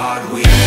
hard we